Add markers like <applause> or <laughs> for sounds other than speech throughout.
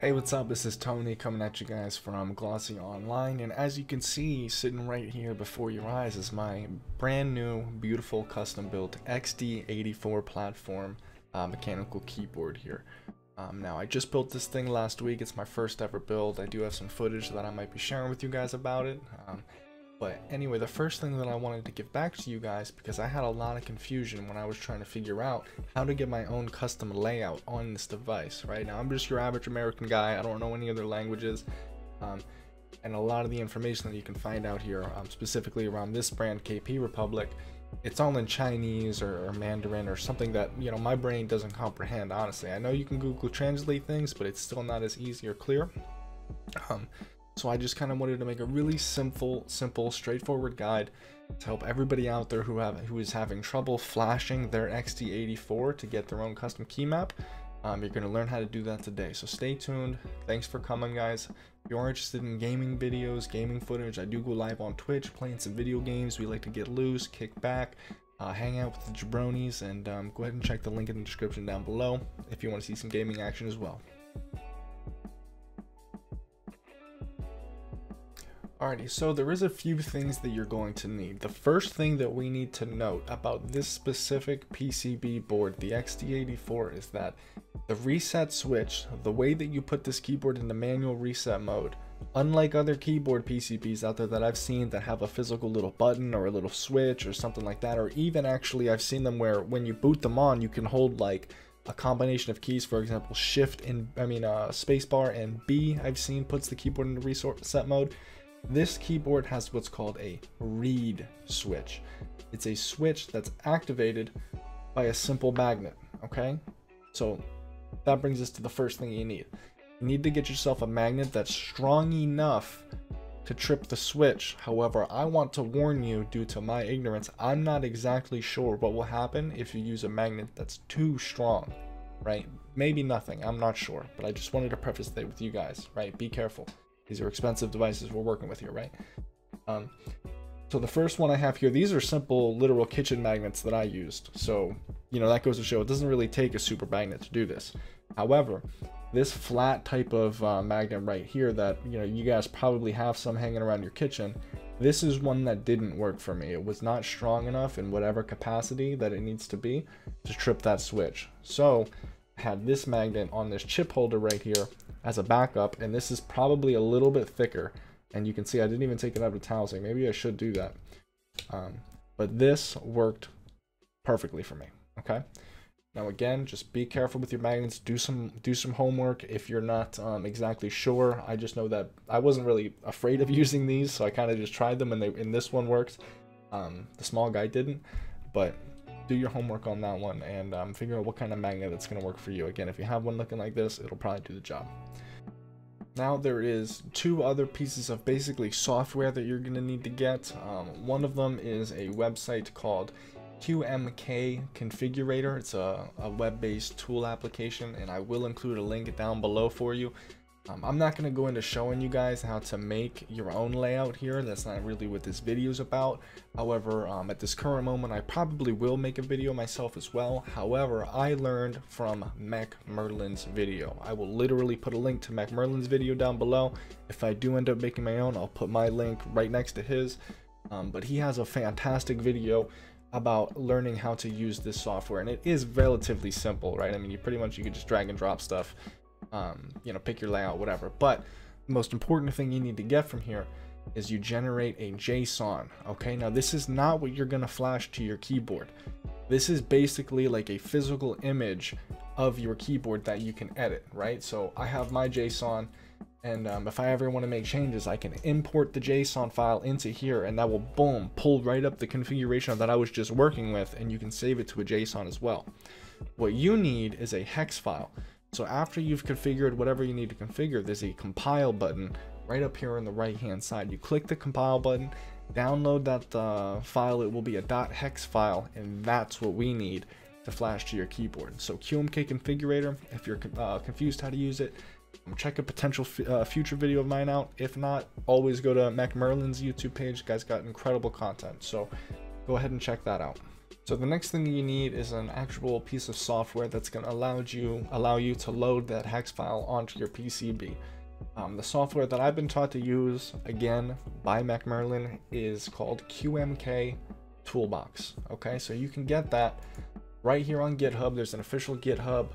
Hey, what's up? This is Tony coming at you guys from Glossy Online, and as you can see, sitting right here before your eyes is my brand new, beautiful, custom-built XD84 platform uh, mechanical keyboard here. Um, now, I just built this thing last week. It's my first ever build. I do have some footage that I might be sharing with you guys about it. Um, but anyway, the first thing that I wanted to give back to you guys, because I had a lot of confusion when I was trying to figure out how to get my own custom layout on this device, right? Now, I'm just your average American guy. I don't know any other languages. Um, and a lot of the information that you can find out here, um, specifically around this brand, KP Republic, it's all in Chinese or, or, Mandarin or something that, you know, my brain doesn't comprehend, honestly. I know you can Google Translate things, but it's still not as easy or clear. Um, so I just kind of wanted to make a really simple, simple, straightforward guide to help everybody out there who have who is having trouble flashing their XD84 to get their own custom key map. Um, you're going to learn how to do that today. So stay tuned. Thanks for coming, guys. If you're interested in gaming videos, gaming footage, I do go live on Twitch playing some video games. We like to get loose, kick back, uh, hang out with the jabronis, and um, go ahead and check the link in the description down below if you want to see some gaming action as well. Alrighty, so there is a few things that you're going to need. The first thing that we need to note about this specific PCB board, the XD84, is that the reset switch, the way that you put this keyboard into manual reset mode, unlike other keyboard PCBs out there that I've seen that have a physical little button or a little switch or something like that, or even actually I've seen them where when you boot them on, you can hold like a combination of keys, for example, shift and I mean uh, spacebar and B I've seen puts the keyboard into reset mode. This keyboard has what's called a reed switch. It's a switch that's activated by a simple magnet, okay? So that brings us to the first thing you need. You need to get yourself a magnet that's strong enough to trip the switch. However, I want to warn you due to my ignorance, I'm not exactly sure what will happen if you use a magnet that's too strong, right? Maybe nothing, I'm not sure, but I just wanted to preface that with you guys, right? Be careful. These are expensive devices we're working with here, right? Um, so the first one I have here, these are simple literal kitchen magnets that I used. So, you know, that goes to show it doesn't really take a super magnet to do this. However, this flat type of uh, magnet right here that, you know, you guys probably have some hanging around your kitchen, this is one that didn't work for me. It was not strong enough in whatever capacity that it needs to be to trip that switch. So Had this magnet on this chip holder right here as a backup, and this is probably a little bit thicker. And you can see I didn't even take it out of the housing. Maybe I should do that. Um, but this worked perfectly for me. Okay. Now again, just be careful with your magnets. Do some do some homework if you're not um, exactly sure. I just know that I wasn't really afraid of <laughs> using these, so I kind of just tried them, and they and this one worked. Um, the small guy didn't, but do your homework on that one and um, figure out what kind of magnet that's going to work for you. Again, if you have one looking like this, it'll probably do the job. Now there is two other pieces of basically software that you're going to need to get. Um, one of them is a website called QMK Configurator. It's a, a web-based tool application and I will include a link down below for you. Um, I'm not going to go into showing you guys how to make your own layout here. That's not really what this video is about. However, um, at this current moment, I probably will make a video myself as well. However, I learned from Mech Merlin's video. I will literally put a link to Mech Merlin's video down below. If I do end up making my own, I'll put my link right next to his. Um, but he has a fantastic video about learning how to use this software and it is relatively simple right i mean you pretty much you can just drag and drop stuff um, you know, pick your layout, whatever. But the most important thing you need to get from here is you generate a JSON. Okay, now this is not what you're gonna flash to your keyboard. This is basically like a physical image of your keyboard that you can edit, right? So I have my JSON and um, if I ever want to make changes, I can import the JSON file into here and that will boom, pull right up the configuration that I was just working with and you can save it to a JSON as well. What you need is a hex file. So after you've configured whatever you need to configure, there's a compile button right up here on the right hand side. You click the compile button, download that uh, file, it will be a .hex file, and that's what we need to flash to your keyboard. So QMK configurator, if you're uh, confused how to use it, check a potential uh, future video of mine out. If not, always go to Mech Merlin's YouTube page. guy's got incredible content, so go ahead and check that out. So the next thing you need is an actual piece of software that's going to allow you allow you to load that hex file onto your PCB. Um, the software that I've been taught to use, again, by Mech Merlin, is called QMK Toolbox. Okay, so you can get that right here on GitHub. There's an official GitHub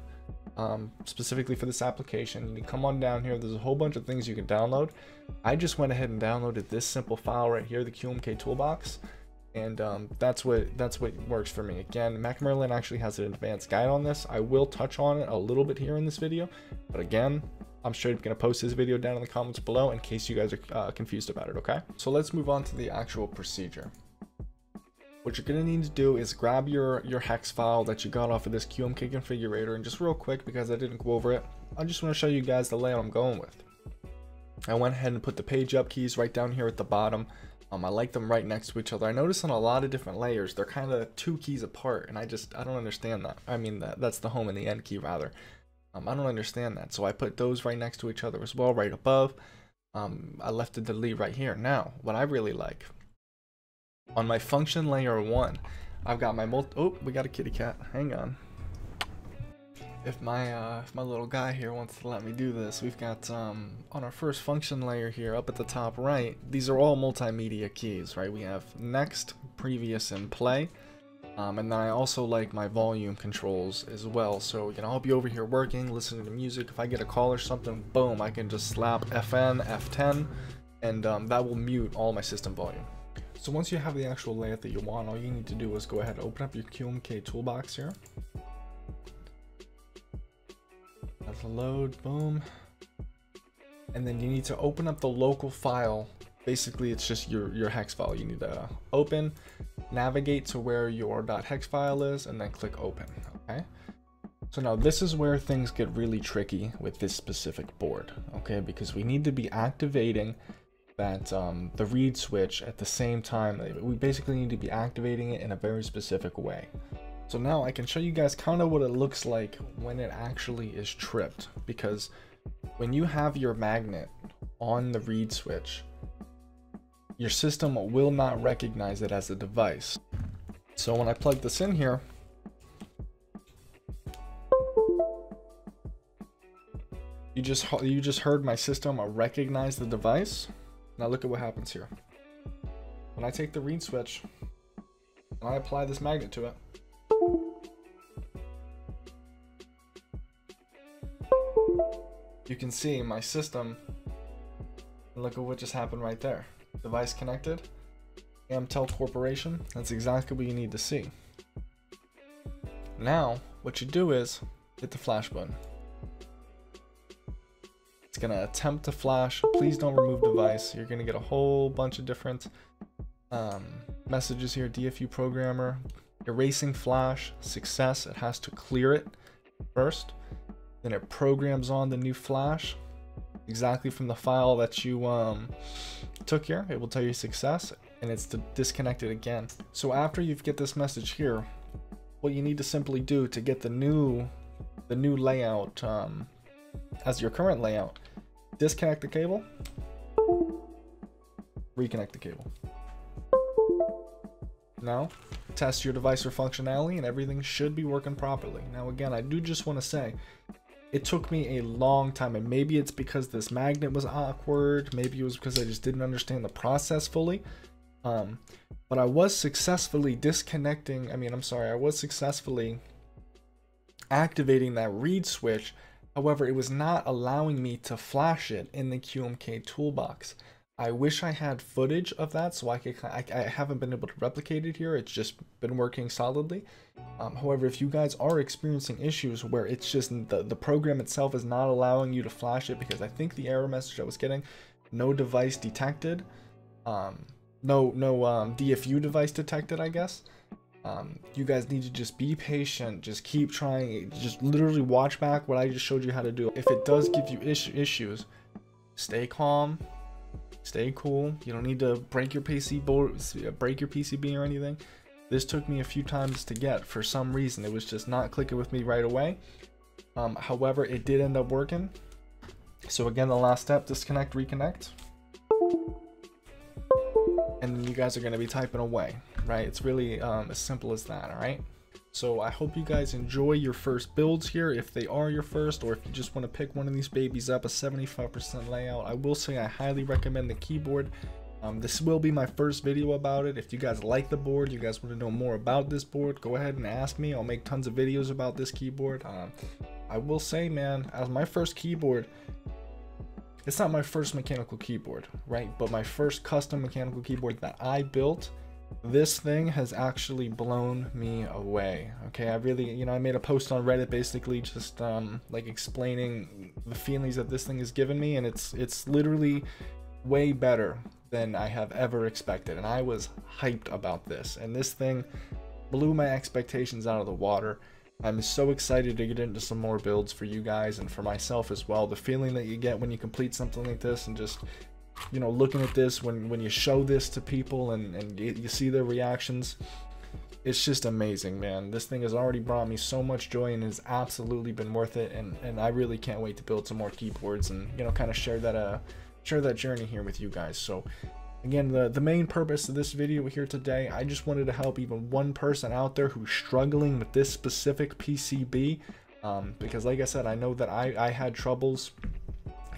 um, specifically for this application. You come on down here, there's a whole bunch of things you can download. I just went ahead and downloaded this simple file right here, the QMK Toolbox and um, that's what that's what works for me. Again, Mech Merlin actually has an advanced guide on this. I will touch on it a little bit here in this video, but again, I'm straight up gonna post this video down in the comments below in case you guys are uh, confused about it, okay? So let's move on to the actual procedure. What you're gonna need to do is grab your, your hex file that you got off of this QMK configurator and just real quick, because I didn't go over it, I just wanna show you guys the layout I'm going with. I went ahead and put the page up keys right down here at the bottom. Um, I like them right next to each other. I notice on a lot of different layers, they're kind of two keys apart, and I just, I don't understand that. I mean, that, that's the home and the end key, rather. Um, I don't understand that. So I put those right next to each other as well, right above. Um, I left the delete right here. Now, what I really like, on my function layer one, I've got my multi, oh, we got a kitty cat. Hang on. If my, uh, if my little guy here wants to let me do this, we've got, um, on our first function layer here, up at the top right, these are all multimedia keys, right? We have next, previous, and play. Um, and then I also like my volume controls as well. So, you know, I'll be over here working, listening to music. If I get a call or something, boom, I can just slap FN, F10, and um, that will mute all my system volume. So once you have the actual layout that you want, all you need to do is go ahead and open up your QMK toolbox here. That's a load, boom. And then you need to open up the local file. Basically, it's just your, your hex file you need to open navigate to where your .hex file is and then click open, okay? So now this is where things get really tricky with this specific board, okay? Because we need to be activating that um, the reed switch at the same time. We basically need to be activating it in a very specific way. So now I can show you guys kind of what it looks like when it actually is tripped because when you have your magnet on the reed switch, your system will not recognize it as a device. So when I plug this in here, you just you just heard my system recognize the device. Now look at what happens here. When I take the reed switch and I apply this magnet to it, you can see my system, look at what just happened right there device connected, Atmel Corporation. That's exactly what you need to see. Now, what you do is hit the flash button. It's gonna attempt to flash. Please don't remove device. You're gonna get a whole bunch of different um, messages here. DFU programmer, erasing flash, success. It has to clear it first. Then it programs on the new flash exactly from the file that you um, took here. It will tell you success and it's to disconnect it again. So after you've get this message here, what you need to simply do to get the new the new layout um, as your current layout, disconnect the cable, reconnect the cable. Now, test your device for functionality and everything should be working properly. Now again, I do just want to say, it took me a long time and maybe it's because this magnet was awkward maybe it was because i just didn't understand the process fully. Um, but i was successfully disconnecting i mean i'm sorry i was successfully activating that reed switch. However it was not allowing me to flash it in the qmk toolbox I wish I had footage of that so I could I, I haven't been able to replicate it here. It's just been working solidly. Um, however if you guys are experiencing issues where it's just the, the program itself is not allowing you to flash it because I think the error message I was getting no device detected. Um, no no um, DFU device detected I guess. Um, you guys need to just be patient. Just keep trying. Just literally watch back what I just showed you how to do. If it does give you is issues stay calm Stay cool. You don't need to break your PC board, break your PCB or anything. This took me a few times to get for some reason. It was just not clicking with me right away. Um, however, it did end up working. So again, the last step, disconnect, reconnect. And you guys are going to be typing away. right? It's really um, as simple as that, all right? So I hope you guys enjoy your first builds here, if they are your first, or if you just want to pick one of these babies up, a 75% layout. I will say I highly recommend the keyboard. Um, this will be my first video about it. If you guys like the board, you guys want to know more about this board, go ahead and ask me. I'll make tons of videos about this keyboard. Um, I will say, man, as my first keyboard, it's not my first mechanical keyboard, right? But my first custom mechanical keyboard that I built, this thing has actually blown me away. Okay, I really, you know, I made a post on Reddit basically just um, like explaining the feelings that this thing has given me, and it's it's literally way better than I have ever expected, and I was hyped about this. And this thing blew my expectations out of the water. I'm so excited to get into some more builds for you guys and for myself as well. The feeling that you get when you complete something like this and just, you know, looking at this when, when you show this to people and, and you, see their reactions, it's just amazing, man. This thing has already brought me so much joy and has absolutely been worth it. And, and I really can't wait to build some more keyboards and, you know, kind of share that, uh, share that journey here with you guys. So again, the, the main purpose of this video here today, I just wanted to help even one person out there who's struggling with this specific PCB. Um, because like I said, I know that I, I had troubles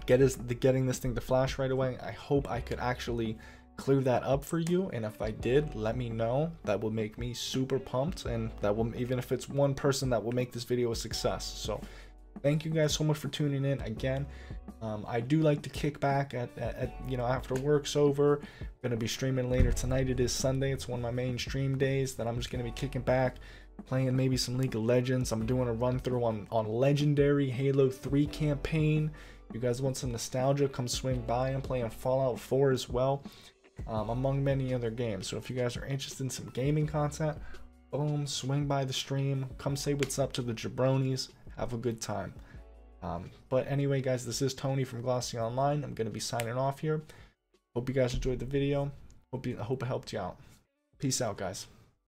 get is the, getting this thing to flash right away. I hope I could actually clear that up for you. And if I did let me know. That will make me super pumped. And that will even if it's one person that will make this video a success. So thank you guys so much for tuning in again. Um, i do like to kick back at, at, at, you know after work's over. I'm gonna be streaming later tonight. It is sunday. It's one of my main stream days that i'm just gonna be kicking back playing maybe some league of legends. I'm doing a run through on on legendary halo 3 campaign you guys want some nostalgia come swing by i'm playing fallout 4 as well um, among many other games so if you guys are interested in some gaming content boom swing by the stream come say what's up to the jabronis have a good time. Um, but anyway, guys, this is Tony from Glossy Online. I'm going to be signing off here. Hope you guys enjoyed the video. Hope you, I hope it helped you out. Peace out, guys.